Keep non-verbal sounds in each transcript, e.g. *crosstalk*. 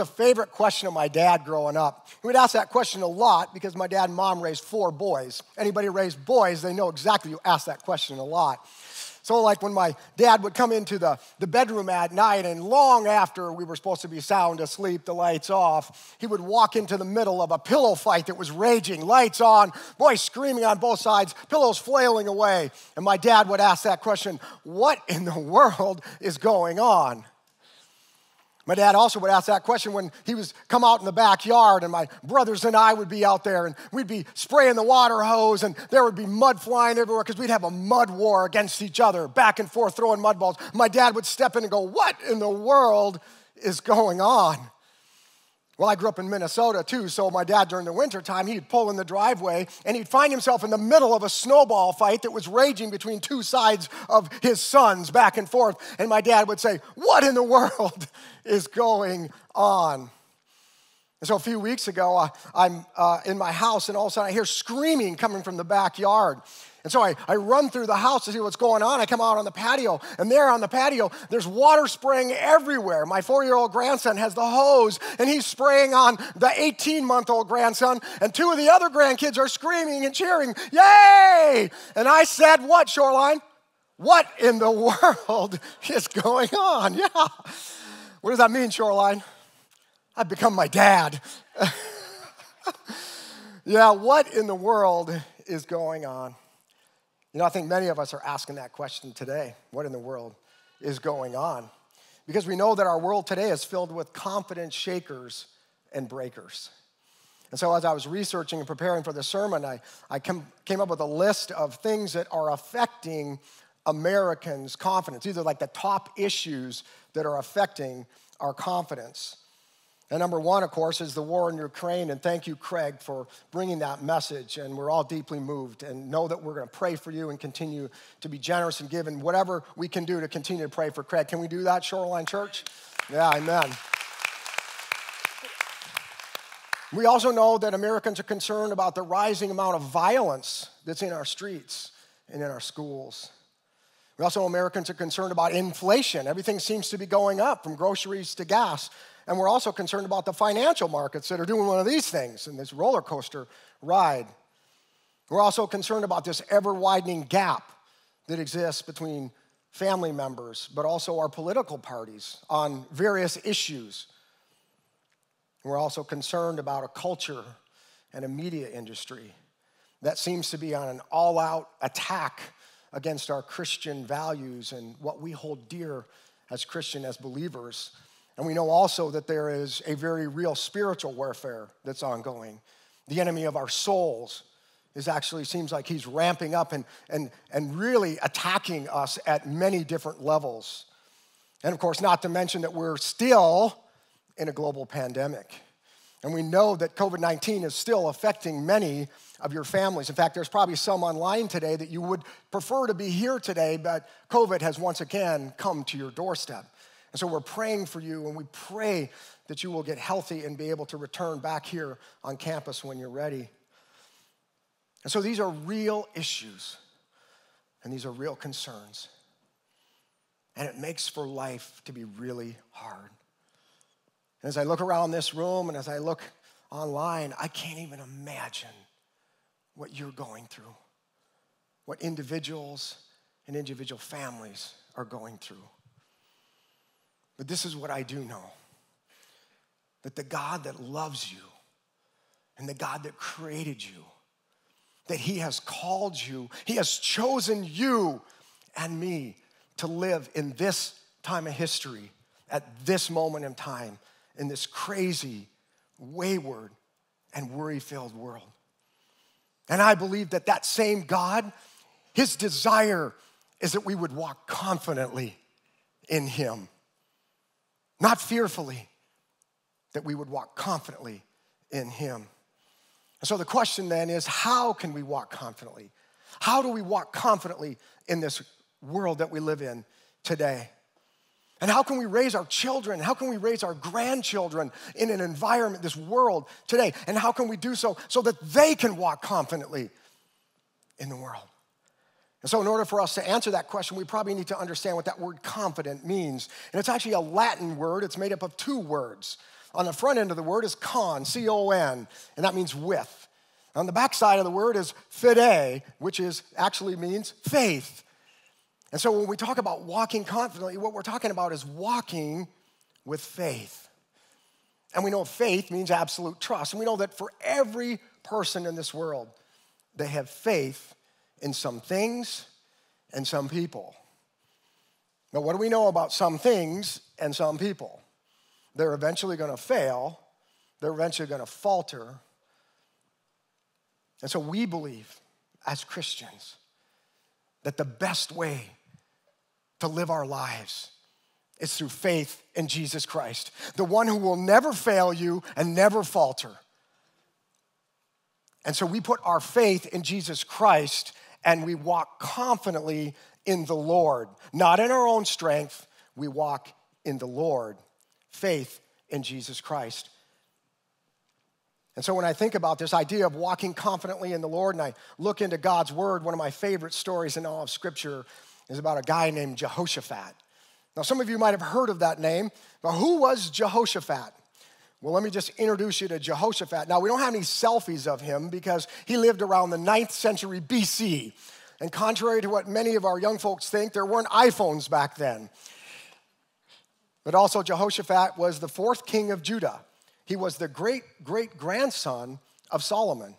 A favorite question of my dad growing up. He would ask that question a lot because my dad and mom raised four boys. Anybody raised boys, they know exactly you ask that question a lot. So, like when my dad would come into the, the bedroom at night, and long after we were supposed to be sound asleep, the lights off, he would walk into the middle of a pillow fight that was raging, lights on, boys screaming on both sides, pillows flailing away. And my dad would ask that question What in the *laughs* world is going on? My dad also would ask that question when he was come out in the backyard, and my brothers and I would be out there, and we'd be spraying the water hose, and there would be mud flying everywhere because we'd have a mud war against each other, back and forth throwing mud balls. My dad would step in and go, "What in the world is going on?" Well, I grew up in Minnesota too, so my dad during the wintertime, he'd pull in the driveway and he'd find himself in the middle of a snowball fight that was raging between two sides of his sons back and forth. And my dad would say, What in the *laughs* world is going on? And so a few weeks ago, uh, I'm uh, in my house and all of a sudden I hear screaming coming from the backyard. And so I, I run through the house to see what's going on. I come out on the patio, and there on the patio, there's water spraying everywhere. My four year old grandson has the hose, and he's spraying on the 18 month old grandson, and two of the other grandkids are screaming and cheering, Yay! And I said, What, Shoreline? What in the *laughs* world is going on? *laughs* Yeah. What does that mean, Shoreline? I've become my dad. *laughs* yeah, what in the world is going on? You know, I think many of us are asking that question today what in the world is going on? Because we know that our world today is filled with confidence shakers and breakers. And so, as I was researching and preparing for the sermon, I, I came, came up with a list of things that are affecting Americans' confidence. These are like the top issues that are affecting our confidence. And number one, of course, is the war in Ukraine. And thank you, Craig, for bringing that message. And we're all deeply moved. And know that we're going to pray for you and continue to be generous and give and whatever we can do to continue to pray for Craig. Can we do that, Shoreline Church? Yeah, amen. We also know that Americans are concerned about the rising amount of violence that's in our streets and in our schools. We also, know Americans are concerned about inflation. Everything seems to be going up from groceries to gas. And we're also concerned about the financial markets that are doing one of these things in this roller coaster ride. We're also concerned about this ever widening gap that exists between family members, but also our political parties on various issues. We're also concerned about a culture and a media industry that seems to be on an all out attack against our Christian values and what we hold dear as Christian, as believers. And we know also that there is a very real spiritual warfare that's ongoing. The enemy of our souls is actually seems like he's ramping up and, and, and really attacking us at many different levels. And of course, not to mention that we're still in a global pandemic. And we know that COVID 19 is still affecting many of your families. In fact, there's probably some online today that you would prefer to be here today, but COVID has once again come to your doorstep. And so we're praying for you, and we pray that you will get healthy and be able to return back here on campus when you're ready. And so these are real issues, and these are real concerns. And it makes for life to be really hard. And as I look around this room and as I look online, I can't even imagine what you're going through, what individuals and individual families are going through. But this is what I do know that the God that loves you and the God that created you, that He has called you, He has chosen you and me to live in this time of history, at this moment in time, in this crazy, wayward, and worry filled world. And I believe that that same God, His desire is that we would walk confidently in Him not fearfully, that we would walk confidently in Him. And so the question then is how can we walk confidently? How do we walk confidently in this world that we live in today? And how can we raise our children? How can we raise our grandchildren in an environment, this world today? And how can we do so so that they can walk confidently in the world? And so, in order for us to answer that question, we probably need to understand what that word confident means. And it's actually a Latin word, it's made up of two words. On the front end of the word is con, C O N, and that means with. On the back side of the word is fide, which is actually means faith. And so when we talk about walking confidently, what we're talking about is walking with faith. And we know faith means absolute trust. And we know that for every person in this world, they have faith in some things and some people. But what do we know about some things and some people? They're eventually going to fail, they're eventually going to falter. And so we believe as Christians that the best way to live our lives is through faith in Jesus Christ, the one who will never fail you and never falter. And so we put our faith in Jesus Christ and we walk confidently in the Lord, not in our own strength. We walk in the Lord, faith in Jesus Christ. And so when I think about this idea of walking confidently in the Lord and I look into God's word, one of my favorite stories in all of Scripture is about a guy named Jehoshaphat. Now, some of you might have heard of that name, but who was Jehoshaphat? Well, let me just introduce you to Jehoshaphat. Now, we don't have any selfies of him because he lived around the 9th century BC. And contrary to what many of our young folks think, there weren't iPhones back then. But also, Jehoshaphat was the fourth king of Judah. He was the great great grandson of Solomon.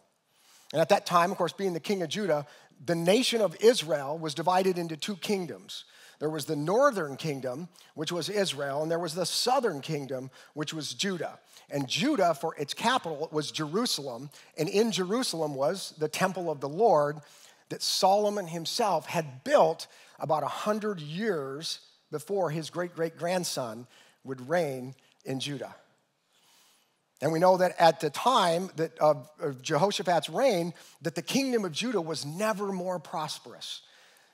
And at that time, of course, being the king of Judah, the nation of Israel was divided into two kingdoms. There was the northern kingdom, which was Israel, and there was the southern kingdom, which was Judah. And Judah, for its capital, was Jerusalem. And in Jerusalem was the temple of the Lord that Solomon himself had built about 100 years before his great great grandson would reign in Judah. And we know that at the time that of, Jehoshaphat's reign, that the kingdom of Judah was never more prosperous.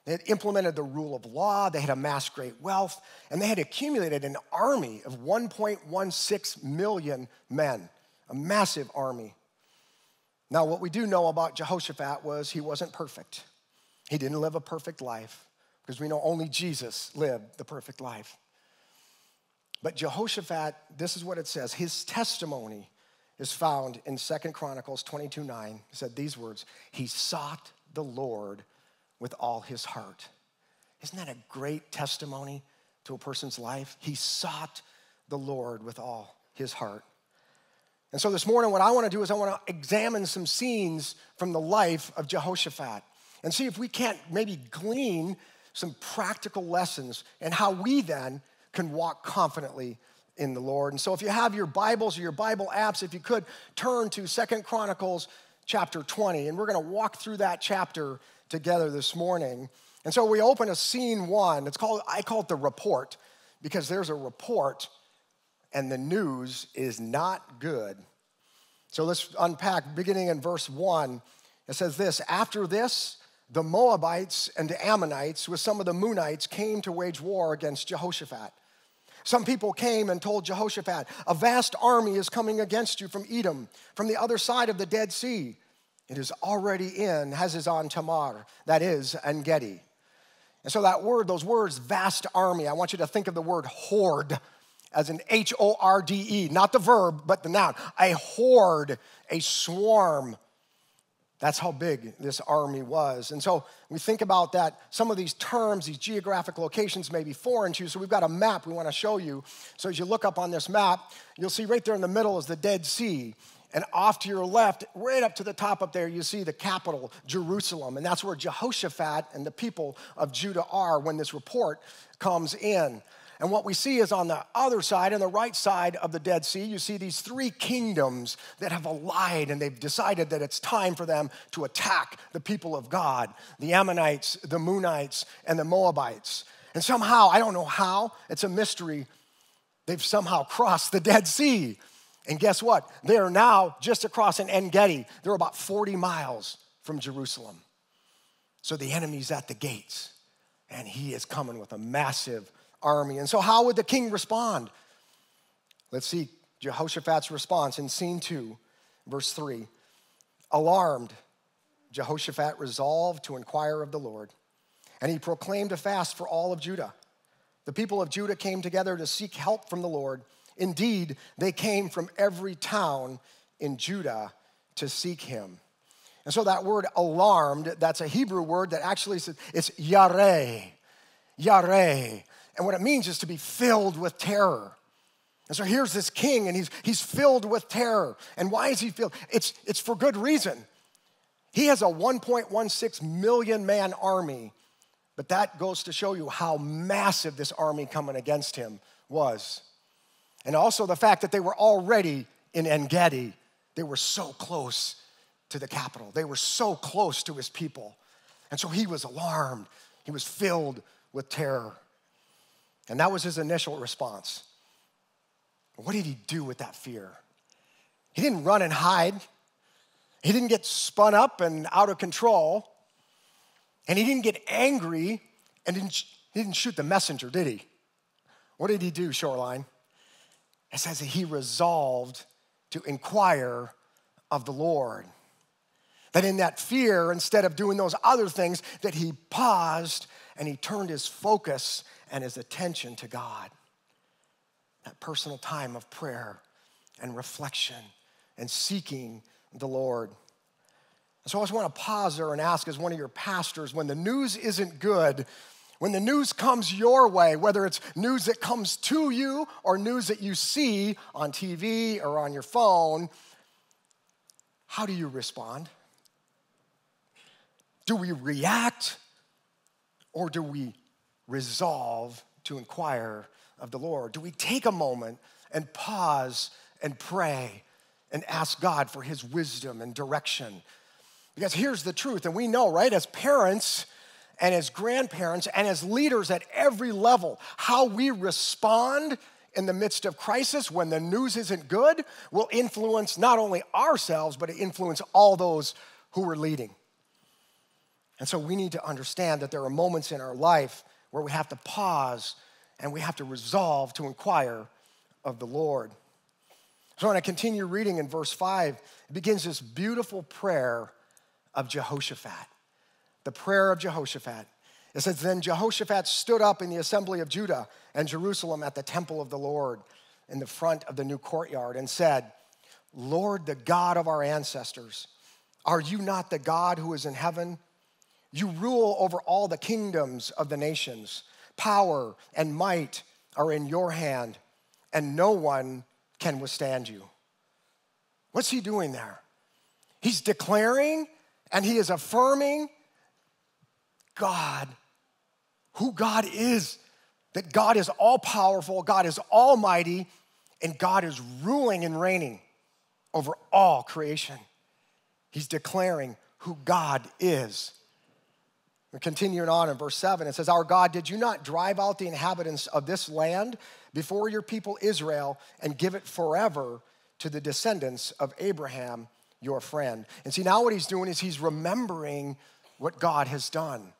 They had implemented the rule of law, they had amassed great wealth, and they had accumulated an army of 1.16 million men, a massive army. Now, what we do know about Jehoshaphat was he wasn't perfect. He didn't live a perfect life because we know only Jesus lived the perfect life. But Jehoshaphat, this is what it says. His testimony is found in Second Chronicles 22 9. It said these words He sought the Lord with all his heart. Isn't that a great testimony to a person's life? He sought the Lord with all his heart. And so this morning, what I want to do is I want to examine some scenes from the life of Jehoshaphat and see if we can't maybe glean some practical lessons and how we then can walk confidently in the Lord. And so if you have your Bibles or your Bible apps, if you could turn to Second Chronicles chapter 20, and we're going to walk through that chapter together this morning. And so we open a scene one. It's called, I call it the report, because there's a report and the news is not good. So let's unpack beginning in verse one. It says this After this, the Moabites and the Ammonites, with some of the Meunites, came to wage war against Jehoshaphat. Some people came and told Jehoshaphat, A vast army is coming against you from Edom, from the other side of the Dead Sea. It is already in Hazazon Tamar, that is, En Gedi. And so that word, those words, vast army, I want you to think of the word horde as an H O R D E, not the verb, but the noun. A horde, a swarm, that's how big this army was. And so we think about that. Some of these terms, these geographic locations may be foreign to you. So we've got a map we want to show you. So as you look up on this map, you'll see right there in the middle is the Dead Sea. And off to your left, right up to the top up there, you see the capital, Jerusalem. And that's where Jehoshaphat and the people of Judah are when this report comes in. And what we see is on the other side, on the right side of the Dead Sea, you see these three kingdoms that have allied and they've decided that it's time for them to attack the people of God the Ammonites, the Meunites, and the Moabites. And somehow, I don't know how, it's a mystery, they've somehow crossed the Dead Sea. And guess what? They are now just across an En Gedi. They're about 40 miles from Jerusalem. So the enemy's at the gates, and he is coming with a massive army. And so, how would the king respond? Let's see Jehoshaphat's response in scene two, verse three. Alarmed, Jehoshaphat resolved to inquire of the Lord. and he proclaimed a fast for all of Judah. The people of Judah came together to seek help from the Lord. Indeed, they came from every town in Judah to seek him. And so that word alarmed, that's a Hebrew word that actually says it's yareh, yareh. And what it means is to be filled with terror. And so here's this king, and he's, he's filled with terror. And why is he filled? It's, it's for good reason. He has a 1.16 million man army, but that goes to show you how massive this army coming against him was. And also the fact that they were already in En Gedi, they were so close to the capital, they were so close to his people. And so he was alarmed, he was filled with terror. And that was his initial response. What did he do with that fear? He didn't run and hide. He didn't get spun up and out of control. And he didn't get angry and didn't, he didn't shoot the messenger, did he? What did he do, Shoreline? It says that he resolved to inquire of the Lord. That in that fear, instead of doing those other things, that he paused and he turned his focus and his attention to God that personal time of prayer and reflection and seeking the Lord. So I just want to pause there and ask, as one of your pastors, when the news isn't good, when the news comes your way, whether it's news that comes to you or news that you see on TV or on your phone, how do you respond? Do we react or do we resolve to inquire of the Lord? Do we take a moment and pause and pray and ask God for his wisdom and direction? Because here's the truth, and we know, right, as parents and as grandparents and as leaders at every level, how we respond in the midst of crisis when the news isn't good will influence not only ourselves, but it influence all those who we're leading. And so we need to understand that there are moments in our life where we have to pause and we have to resolve to inquire of the Lord. So when I continue reading in verse 5, it begins this beautiful prayer of Jehoshaphat. The prayer of Jehoshaphat. It says, Then Jehoshaphat stood up in the assembly of Judah and Jerusalem at the temple of the Lord in the front of the new courtyard and said, Lord, the God of our ancestors, are you not the God who is in heaven? You rule over all the kingdoms of the nations power and might are in your hand, and no one can withstand you. What's he doing there? He's declaring and he is affirming God, who God is, that God is all powerful, God is almighty, and God is ruling and reigning over all creation. He's declaring who God is. Continuing on in verse 7. It says, Our God, did you not drive out the inhabitants of this land before your people Israel and give it forever to the descendants of Abraham, your friend? And see, now what he's doing is he's remembering what God has done.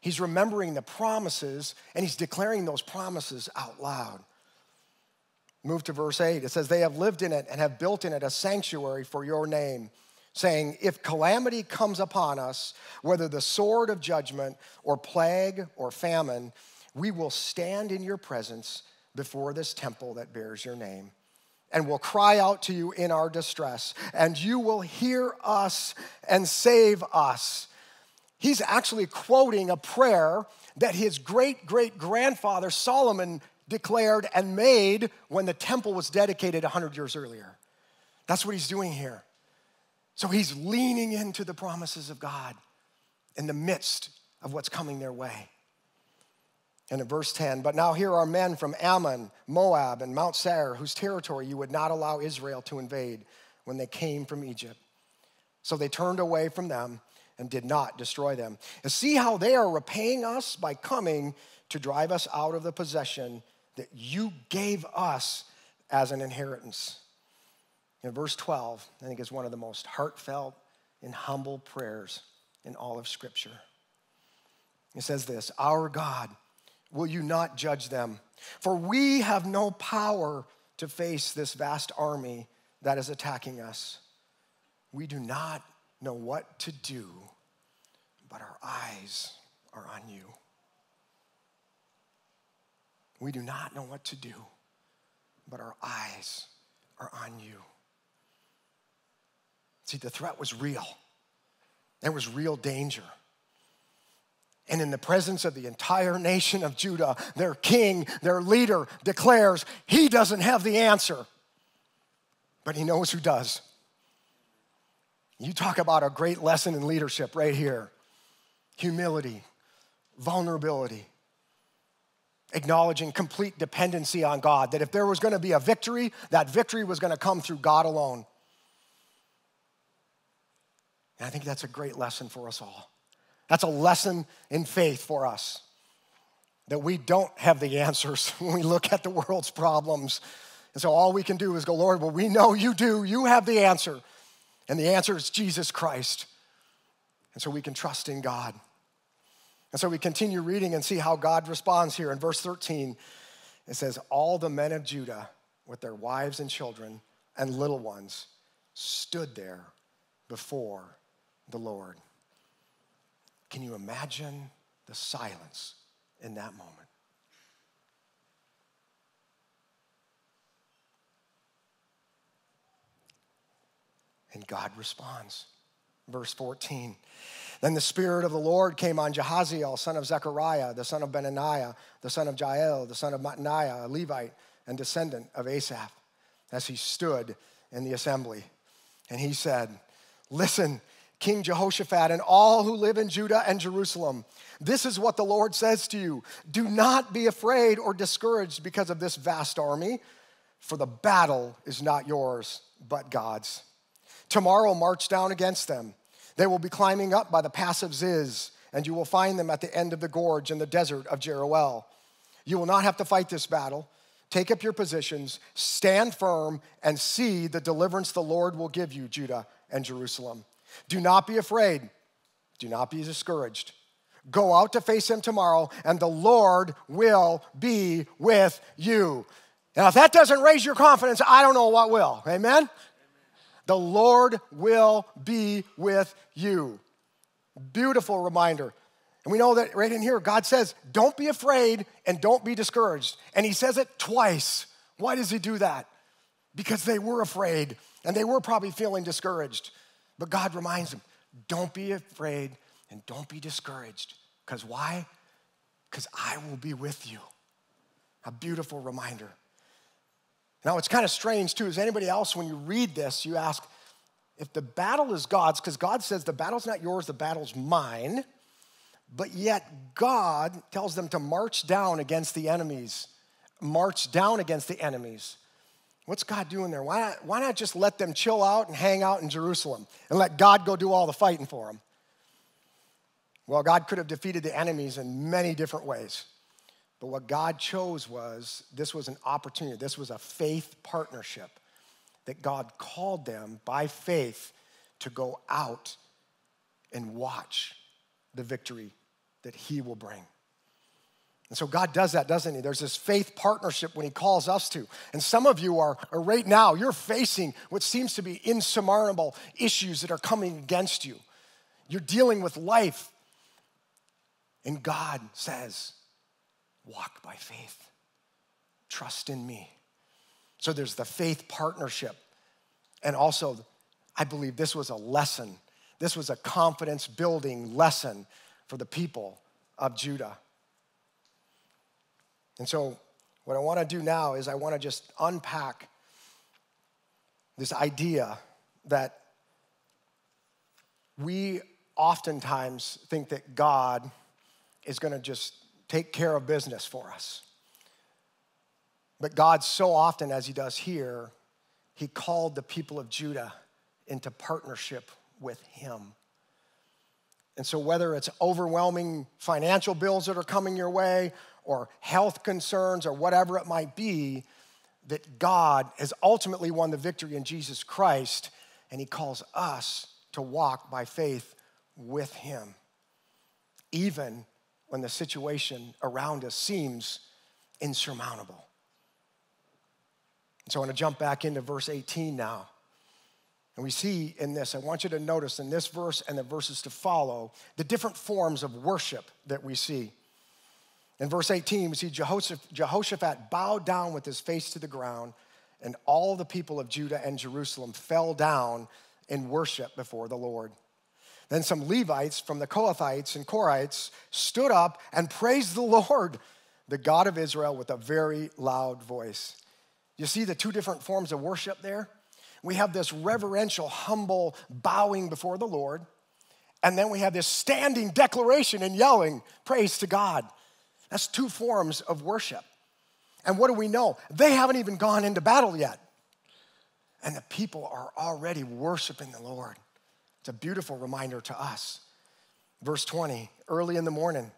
He's remembering the promises and he's declaring those promises out loud. Move to verse 8. It says, They have lived in it and have built in it a sanctuary for your name saying, If calamity comes upon us, whether the sword of judgment or plague or famine, we will stand in your presence before this temple that bears your name and will cry out to you in our distress, and you will hear us and save us. He's actually quoting a prayer that his great great grandfather Solomon declared and made when the temple was dedicated 100 years earlier. That's what he's doing here. So he's leaning into the promises of God in the midst of what's coming their way. And in verse 10, but now here are men from Ammon, Moab, and Mount Seir, whose territory you would not allow Israel to invade when they came from Egypt. So they turned away from them and did not destroy them. And see how they are repaying us by coming to drive us out of the possession that you gave us as an inheritance. In verse 12, I think is one of the most heartfelt and humble prayers in all of Scripture. It says this Our God, will you not judge them? For we have no power to face this vast army that is attacking us. We do not know what to do, but our eyes are on you. We do not know what to do, but our eyes are on you. See, the threat was real. There was real danger. And in the presence of the entire nation of Judah, their king, their leader declares he doesn't have the answer, but he knows who does. You talk about a great lesson in leadership right here humility, vulnerability, acknowledging complete dependency on God. That if there was going to be a victory, that victory was going to come through God alone. And I think that's a great lesson for us all. That's a lesson in faith for us that we don't have the answers *laughs* when we look at the world's problems. And so all we can do is go, Lord, well, we know you do. You have the answer. And the answer is Jesus Christ. And so we can trust in God. And so we continue reading and see how God responds here. In verse 13, it says, All the men of Judah with their wives and children and little ones stood there before the Lord. Can you imagine the silence in that moment? And God responds. Verse 14. Then the Spirit of the Lord came on Jahaziel, son of Zechariah, the son of Benaiah, the son of Jael, the son of Mattaniah, a Levite and descendant of Asaph, as he stood in the assembly. And he said, Listen, King Jehoshaphat, and all who live in Judah and Jerusalem. This is what the Lord says to you Do not be afraid or discouraged because of this vast army, for the battle is not yours, but God's. Tomorrow, march down against them. They will be climbing up by the pass of Ziz, and you will find them at the end of the gorge in the desert of Jeruel. You will not have to fight this battle. Take up your positions, stand firm, and see the deliverance the Lord will give you, Judah and Jerusalem. Do not be afraid. Do not be discouraged. Go out to face him tomorrow, and the Lord will be with you. Now, if that doesn't raise your confidence, I don't know what will. Amen? Amen? The Lord will be with you. Beautiful reminder. And we know that right in here, God says, don't be afraid and don't be discouraged. And He says it twice. Why does He do that? Because they were afraid and they were probably feeling discouraged. But God reminds them don't be afraid and don't be discouraged. Because why? Because I will be with you. A beautiful reminder. Now, it's kind of strange too. Is anybody else, when you read this, you ask, if the battle is God's, because God says the battle's not yours, the battle's mine, but yet God tells them to march down against the enemies, march down against the enemies. What's God doing there? Why not, why not just let them chill out and hang out in Jerusalem and let God go do all the fighting for them? Well, God could have defeated the enemies in many different ways. But what God chose was this was an opportunity, this was a faith partnership that God called them by faith to go out and watch the victory that He will bring. And so God does that, doesn't He? There's this faith partnership when He calls us to. And some of you are, are right now, you're facing what seems to be insurmountable issues that are coming against you. You're dealing with life. And God says, walk by faith, trust in me. So there's the faith partnership. And also, I believe this was a lesson. This was a confidence building lesson for the people of Judah. And so, what I want to do now is I want to just unpack this idea that we oftentimes think that God is going to just take care of business for us. But God, so often, as He does here, He called the people of Judah into partnership with Him. And so, whether it's overwhelming financial bills that are coming your way, or health concerns or whatever it might be, that God has ultimately won the victory in Jesus Christ, and He calls us to walk by faith with Him, even when the situation around us seems insurmountable. And so I want to jump back into verse 18 now. And we see in this, I want you to notice in this verse and the verses to follow, the different forms of worship that we see. In verse 18, we see Jehoshaphat bowed down with his face to the ground, and all the people of Judah and Jerusalem fell down in worship before the Lord. Then some Levites from the Kohathites and Korahites stood up and praised the *laughs* Lord, the God of Israel, with a very loud voice. You see the two different forms of worship there? We have this reverential, humble bowing before the Lord, and then we have this standing declaration and yelling praise to God. That's two forms of worship. And what do we know? They haven't even gone into battle yet. And the people are already worshiping the Lord. It's a beautiful reminder to us. Verse 20 early in the morning,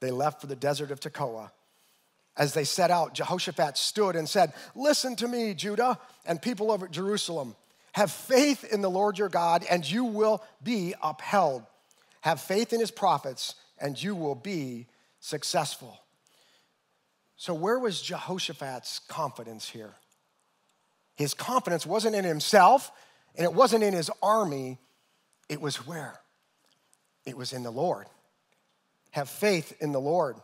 they left for the desert of Tekoa. As they set out, Jehoshaphat stood and said, Listen to me, Judah and people of Jerusalem. Have faith in the Lord your God, and you will be upheld. Have faith in his prophets, and you will be successful. So, where was Jehoshaphat's confidence here? His confidence wasn't in himself, and it wasn't in his army. It was where? It was in the Lord. Have faith in the Lord.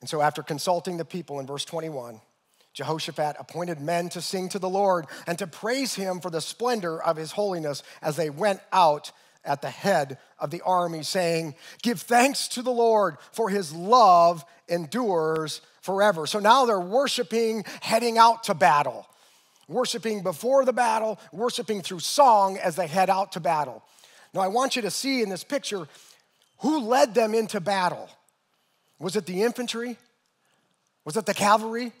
And so, after consulting the people in verse 21, Jehoshaphat appointed men to sing to the Lord and to praise him for the splendor of his holiness as they went out at the head of the army, saying, Give thanks to the Lord, for his love endures forever. So now they're worshiping, heading out to battle, worshiping before the battle, worshiping through song as they head out to battle. Now, I want you to see in this picture who led them into battle. Was it the infantry? Was it the cavalry?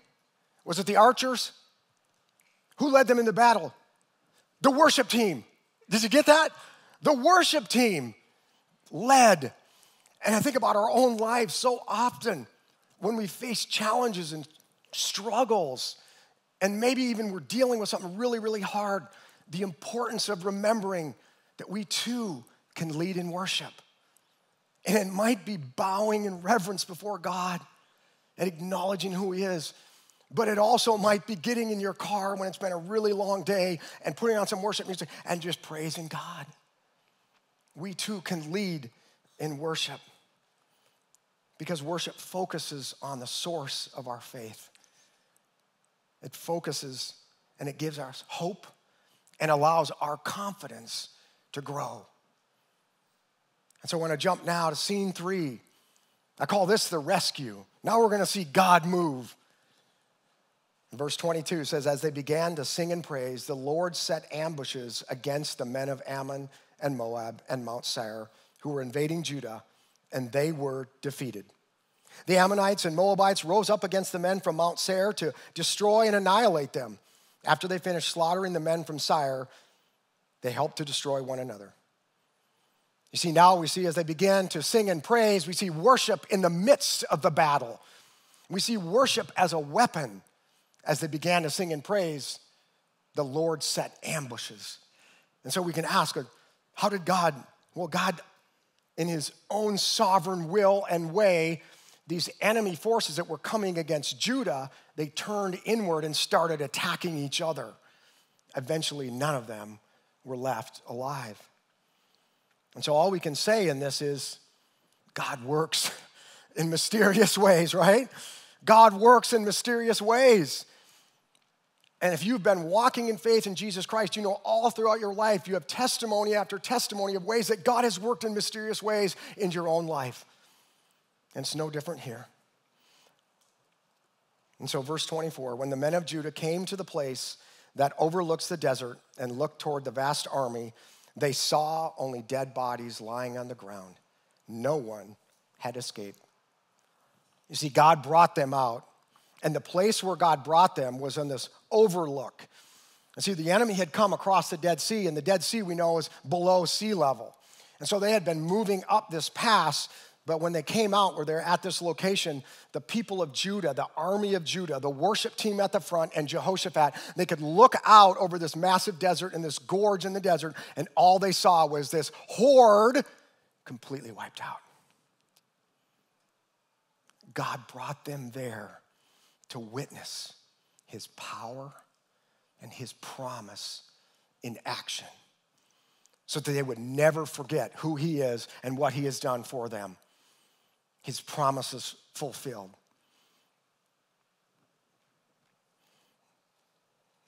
Was it the archers? Who led them into battle? The worship team. Did you get that? The worship team led. And I think about our own lives so often when we face challenges and struggles, and maybe even we're dealing with something really, really hard, the importance of remembering that we too can lead in worship. And it might be bowing in reverence before God and acknowledging who He is. But it also might be getting in your car when it's been a really long day and putting on some worship music and just praising God we too can lead in worship because worship focuses on the source of our faith. It focuses and it gives us hope and allows our confidence to grow. And so I want to jump now to scene three. I call this the rescue. Now we're going to see God move. Verse 22 says, As they began to sing and praise, the Lord set ambushes against the men of Ammon and Moab and Mount Seir, who were invading Judah, and they were defeated. The Ammonites and Moabites rose up against the men from Mount Seir to destroy and annihilate them. After they finished slaughtering the men from Seir, they helped to destroy one another. You see, now we see as they begin to sing and praise, we see worship in the midst of the battle. We see worship as a weapon. As they began to sing and praise, the Lord set ambushes. And so we can ask, how did God? Well, God, in his own sovereign will and way, these enemy forces that were coming against Judah, they turned inward and started attacking each other. Eventually, none of them were left alive. And so, all we can say in this is God works *laughs* in mysterious ways, right? God works in mysterious ways. And if you've been walking in faith in Jesus Christ, you know all throughout your life, you have testimony after testimony of ways that God has worked in mysterious ways in your own life. And it's no different here. And so, verse 24 when the men of Judah came to the place that overlooks the desert and looked toward the vast army, they saw only dead bodies lying on the ground. No one had escaped. You see, God brought them out and the place where God brought them was on this overlook. And see, the enemy had come across the Dead Sea, and the Dead Sea we know is below sea level. And so they had been moving up this pass, but when they came out where they're at this location, the people of Judah, the army of Judah, the worship team at the front, and Jehoshaphat, they could look out over this massive desert and this gorge in the desert, and all they saw was this horde completely wiped out. God brought them there to witness his power and his promise in action so that they would never forget who he is and what he has done for them. His promises fulfilled.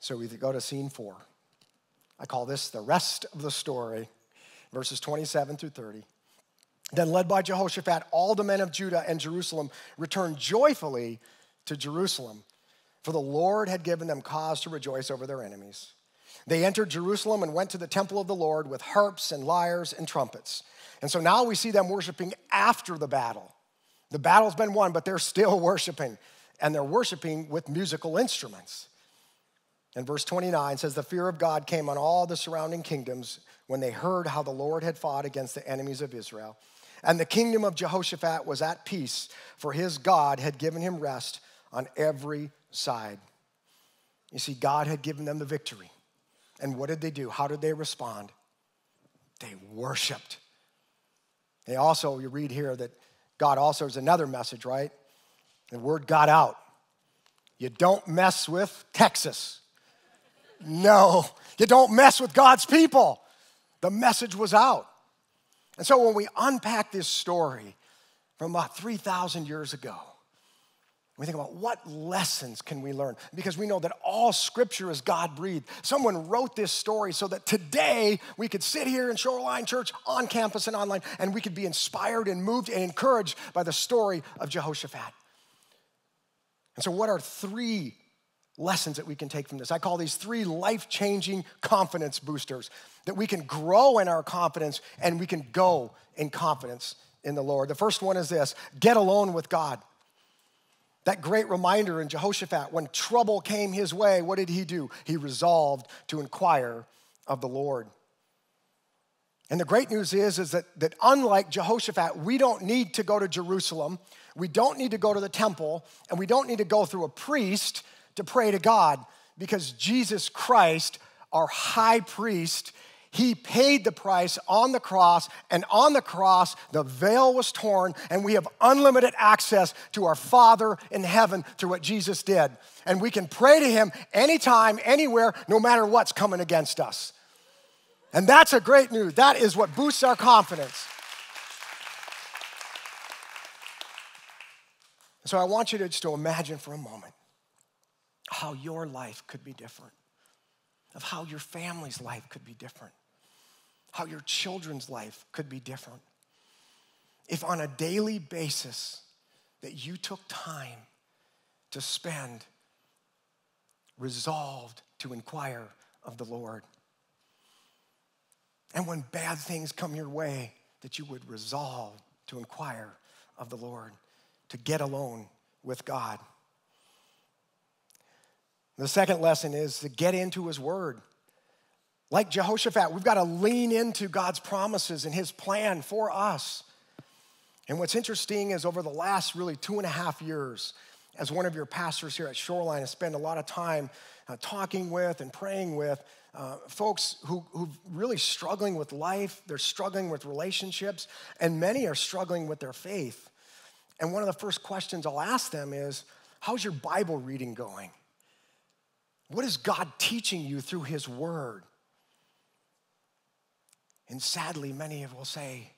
So we go to scene four. I call this the rest of the story, verses 27 through 30. Then, led by Jehoshaphat, all the men of Judah and Jerusalem returned joyfully to Jerusalem, for the Lord had given them cause to rejoice over their enemies. They entered Jerusalem and went to the temple of the Lord with harps and lyres and trumpets. And so now we see them worshiping after the battle. The battle's been won, but they're still *laughs* worshiping, and they're worshiping with musical instruments. And verse 29 says, The fear of God came on all the surrounding kingdoms when they heard how the Lord had fought against the enemies of Israel. And the kingdom of Jehoshaphat was at peace, for his God had given him rest on every side. You see, God had given them the victory. And what did they do? How did they respond? They worshiped. They also, you read here that God also is another message, right? The word got out. You don't mess with Texas. No, you don't mess with God's people. The message was out. And so when we unpack this story from about 3,000 years ago, we think about what lessons can we learn because we know that all scripture is God breathed. Someone wrote this story so that today we could sit here in Shoreline Church on campus and online and we could be inspired and moved and encouraged by the story of Jehoshaphat. And so, what are three lessons that we can take from this. I call these three life changing confidence boosters that we can grow in our confidence and we can go in confidence in the Lord. The first one is this get alone with God. That great reminder in Jehoshaphat, when trouble came his way, what did he do? He resolved to inquire of the Lord. And the great news is, is that, that unlike Jehoshaphat, we don't need to go to Jerusalem, we don't need to go to the temple, and we don't need to go through a priest to pray to God because Jesus Christ, our high priest, he paid the price on the cross, and on the cross, the veil was torn, and we have unlimited access to our Father in heaven through what Jesus did. And we can pray to Him anytime, anywhere, no matter what's coming against us. And that's a great news. That is what boosts our confidence. So I want you to just to imagine for a moment how your life could be different, of how your family's life could be different, how your children's life could be different. If on a daily basis that you took time to spend resolved to inquire of the Lord. And when bad things come your way, that you would resolve to inquire of the Lord, to get alone with God. The second lesson is to get into his word. Like Jehoshaphat, we've got to lean into God's promises and his plan for us. And what's interesting is over the last really two and a half years, as one of your pastors here at Shoreline, I spend a lot of time uh, talking with and praying with uh, folks who, who really struggling with life, they're struggling with relationships, and many are struggling with their faith. And one of the first questions I'll ask them is, How's your Bible reading going? What is God teaching you through His Word? And sadly, many of will say,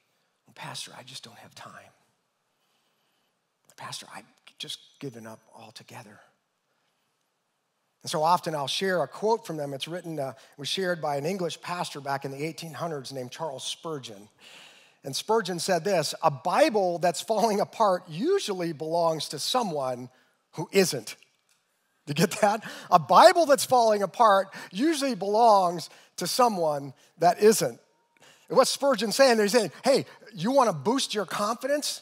Pastor, I just don't have time. Pastor, I've just given up altogether. And so often I'll share a quote from them. It's written, uh, was shared by an English pastor back in the 1800s named Charles Spurgeon. And Spurgeon said this A Bible that's falling apart usually belongs to someone who isn't. You get that? A Bible that's falling apart usually belongs to someone that isn't. And what's Spurgeon saying? They're saying, hey, you want to boost your confidence?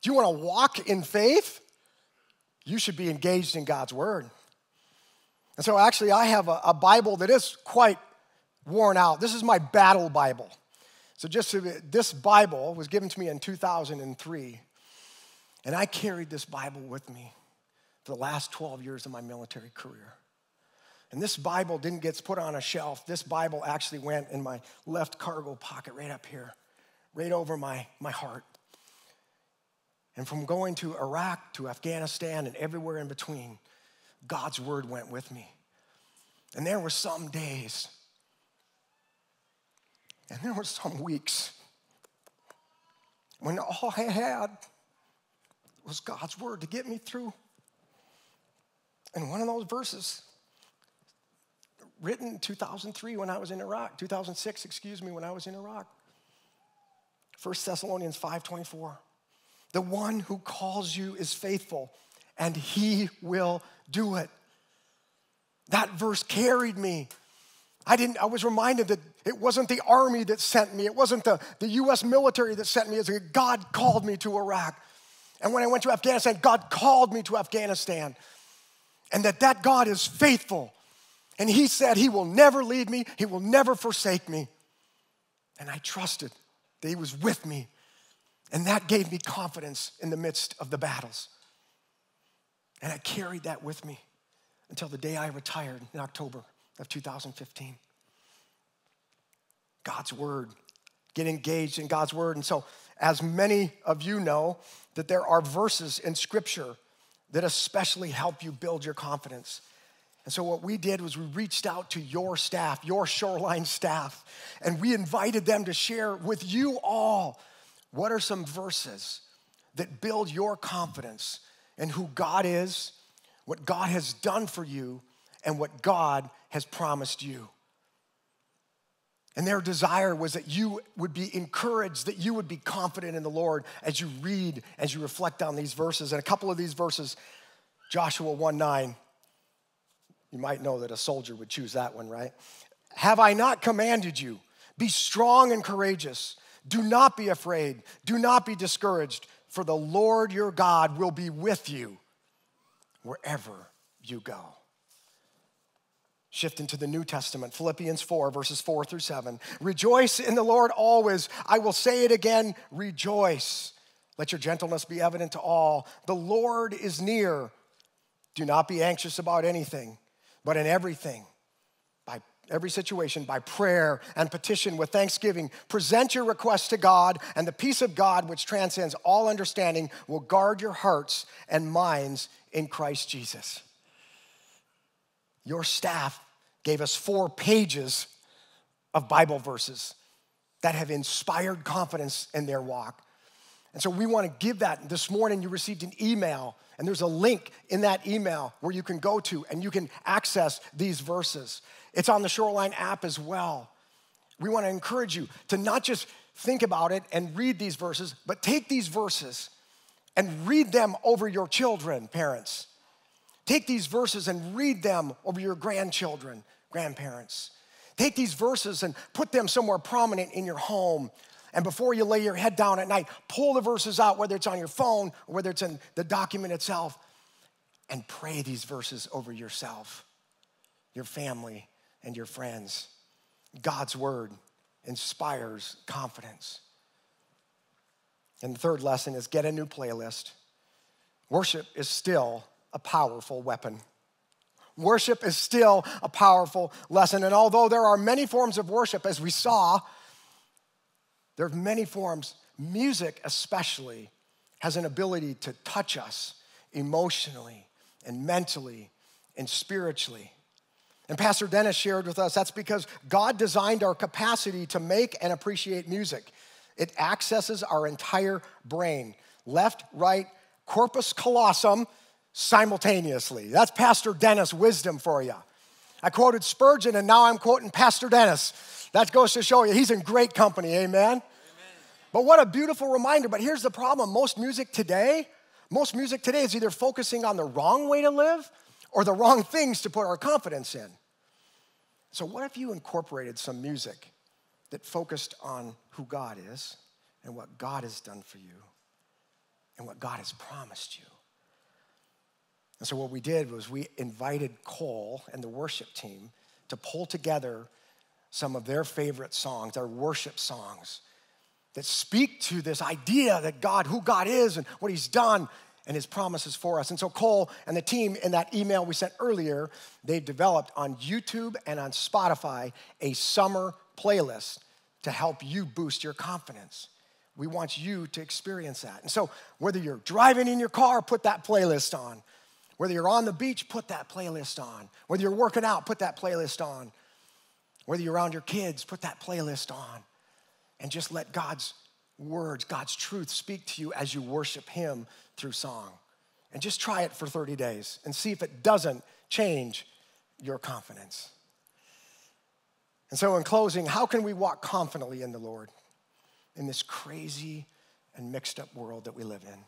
Do you want to walk in faith? You should be engaged in God's word. And so, actually, I have a, a Bible that is quite worn out. This is my battle Bible. So, just so this Bible was given to me in 2003, and I carried this Bible with me for the last 12 years of my military career. And this Bible didn't get put on a shelf. This Bible actually went in my left cargo pocket right up here, right over my, my heart. And from going to Iraq to Afghanistan and everywhere in between, God's word went with me. And there were some days, and there were some weeks when all I had was God's word to get me through. And one of those verses, written in 2003 when I was in Iraq, 2006, excuse me, when I was in Iraq. 1 Thessalonians 5:24. The one who calls you is faithful, and he will do it. That verse carried me. I didn't, I was reminded that it wasn't the army that sent me, it wasn't the, the US military that sent me, it's God called me to Iraq. And when I went to Afghanistan, God called me to Afghanistan. And that that God is faithful. And he said he will never leave me, he will never forsake me. And I trusted that he was with me. And that gave me confidence in the midst of the battles. And I carried that with me until the day I retired in October of 2015. God's word, get engaged in God's word. And so, as many of you know, that there are verses in scripture that especially help you build your confidence. And so, what we did was we reached out to your staff, your shoreline staff, and we invited them to share with you all what are some verses that build your confidence in who God is, what God has done for you, and what God has promised you. And their desire was that you would be encouraged, that you would be confident in the Lord as you read, as you reflect on these verses. And a couple of these verses, Joshua 1 9, you might know that a soldier would choose that one, right? Have I not commanded you? Be strong and courageous. Do not be afraid. Do not be discouraged, for the Lord your God will be with you wherever you go. Shift into the New Testament, Philippians 4, verses 4 through 7. Rejoice in the Lord always. I will say it again rejoice. Let your gentleness be evident to all. The Lord is near. Do not be anxious about anything but in everything, by every situation, by prayer and petition with thanksgiving, present your requests to God, and the peace of God, which transcends all understanding, will guard your hearts and minds in Christ Jesus. Your staff gave us four pages of Bible verses that have inspired confidence in their walk. And so we want to give that. This morning, you received an email and there's a link in that email where you can go to and you can access these verses. It's on the Shoreline app as well. We want to encourage you to not just think about it and read these verses, but take these verses and read them over your children, parents. Take these verses and read them over your grandchildren, grandparents. Take these verses and put them somewhere prominent in your home and before you lay your head down at night, pull the verses out, whether it's on your phone or whether it's in the document itself, and pray these verses over yourself, your family, and your friends. God's word inspires confidence. And the third lesson is get a new playlist. Worship is still a powerful weapon. Worship is still a powerful lesson. And although there are many forms of worship, as we saw there are many forms. Music, especially, has an ability to touch us emotionally and mentally and spiritually. And Pastor Dennis shared with us that's because God designed our capacity to make and appreciate music. It accesses our entire brain, left, right, corpus callosum simultaneously. That's Pastor Dennis' wisdom for you. I quoted Spurgeon, and now I'm quoting Pastor Dennis. That goes to show you he's in great company, amen? amen? But what a beautiful reminder. But here's the problem most music today, most music today is either focusing on the wrong way to live or the wrong things to put our confidence in. So, what if you incorporated some music that focused on who God is and what God has done for you and what God has promised you? And so, what we did was we invited Cole and the worship team to pull together some of their favorite songs, their worship songs, that speak to this idea that God, who God is and what He's done and His promises for us. And so, Cole and the team in that email we sent earlier, they've developed on YouTube and on Spotify a summer playlist to help you boost your confidence. We want you to experience that. And so, whether you're driving in your car, put that playlist on. Whether you're on the beach, put that playlist on. Whether you're working out, put that playlist on. Whether you're around your kids, put that playlist on. And just let God's words, God's truth speak to you as you worship Him through song. And just try it for 30 days and see if it doesn't change your confidence. And so, in closing, how can we walk confidently in the Lord in this crazy and mixed up world that we live in?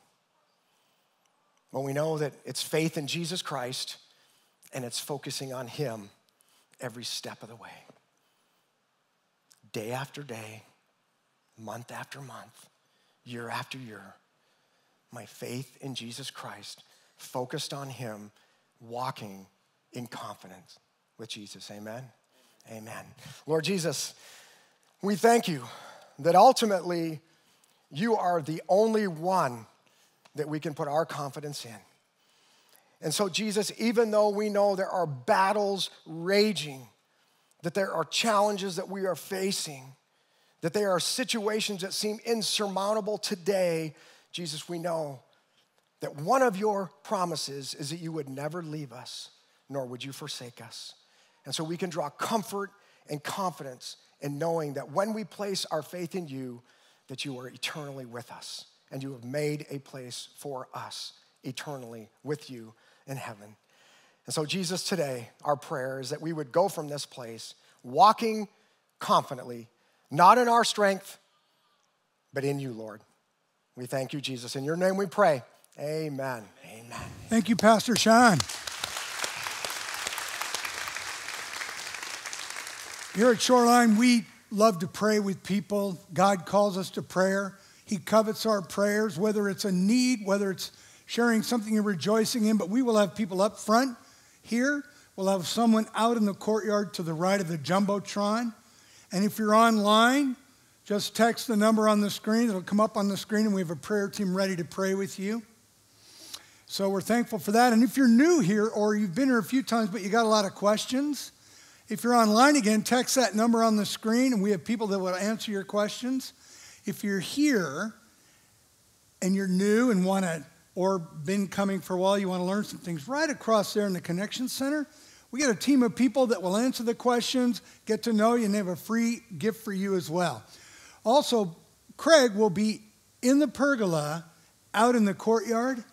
Well, we know that it's faith in Jesus Christ and it's focusing on Him every step of the way. Day after day, month after month, year after year, my faith in Jesus Christ, focused on Him, walking in confidence with Jesus. Amen. Amen. Lord Jesus, we thank you that ultimately you are the only one that we can put our confidence in. And so, Jesus, even though we know there are battles raging, that there are challenges that we are facing, that there are situations that seem insurmountable today, Jesus, we know that one of your promises is that you would never leave us, nor would you forsake us. And so we can draw comfort and confidence in knowing that when we place our faith in you, that you are eternally with us and you have made a place for us eternally with you in heaven. And so, Jesus, today, our prayer is that we would go from this place walking confidently, not in our strength, but in you, Lord. We thank you, Jesus. In your name we pray. Amen. Amen. Thank you, Pastor Shawn. Here at Shoreline, we love to pray with people. God calls us to prayer. He covets our prayers, whether it's a need, whether it's sharing something you're rejoicing in, but we will have people up front here. We'll have someone out in the courtyard to the right of the Jumbotron. And if you're online, just text the number on the screen. It'll come up on the screen, and we have a prayer team ready to pray with you. So we're thankful for that. And if you're new here or you've been here a few times, but you got a lot of questions, if you're online again, text that number on the screen, and we have people that will answer your questions. If you're here and you're new and want to, or been coming for a while, you want to learn some things, right across there in the Connection Center, we got a team of people that will answer the questions, get to know you, and they have a free gift for you as well. Also, Craig will be in the pergola out in the courtyard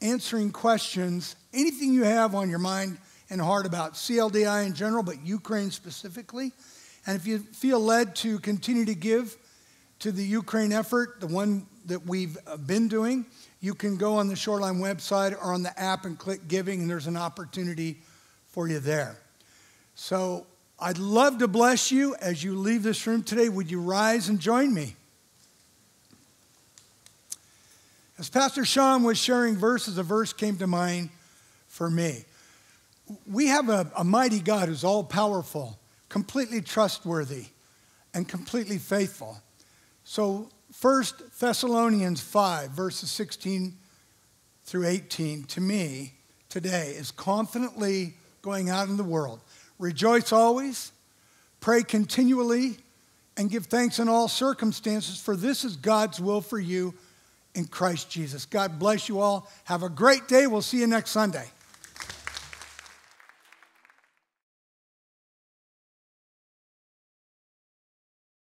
answering questions, anything you have on your mind and heart about CLDI in general, but Ukraine specifically. And if you feel led to continue to give, to the Ukraine effort, the one that we've uh, been doing, you can go on the Shoreline website or on the app and click giving, and there's an opportunity for you there. So I'd love to bless you as you leave this room today. Would you rise and join me? As Pastor Shawn was sharing verses, a verse came to mind for me. We have a, a mighty God who's all powerful, completely trustworthy, and completely faithful. So, First Thessalonians 5, verses 16 through 18, to me today is confidently going out in the world. Rejoice always, pray continually, and give thanks in all circumstances, for this is God's will for you in Christ Jesus. God bless you all. Have a great day. We'll see you next Sunday.